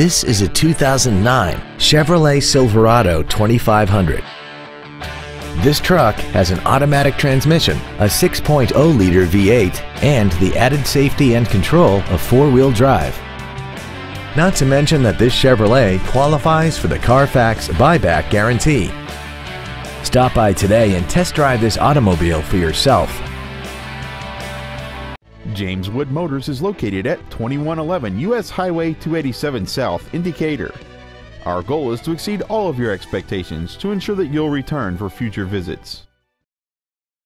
This is a 2009 Chevrolet Silverado 2500. This truck has an automatic transmission, a 6.0-liter V8, and the added safety and control of four-wheel drive. Not to mention that this Chevrolet qualifies for the Carfax buyback guarantee. Stop by today and test drive this automobile for yourself. James Wood Motors is located at 2111 US Highway 287 South in Decatur. Our goal is to exceed all of your expectations to ensure that you'll return for future visits.